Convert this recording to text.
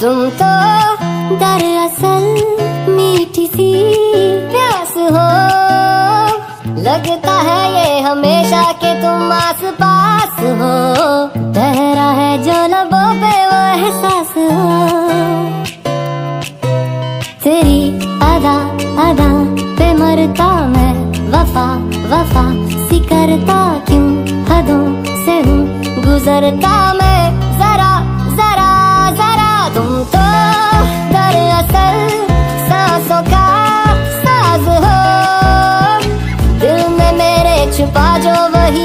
तुम तो दरअसल मीठी सी प्यास हो। लगता है ये हमेशा के तुम आस पास हो। ठहरा है जो लबों पे वो एहसास हो। तेरी अदा अदा पे मरता मैं, वफा वफा, सिकरता क्यों हदों से हूँ, गुजरता मैं छुपा जो वही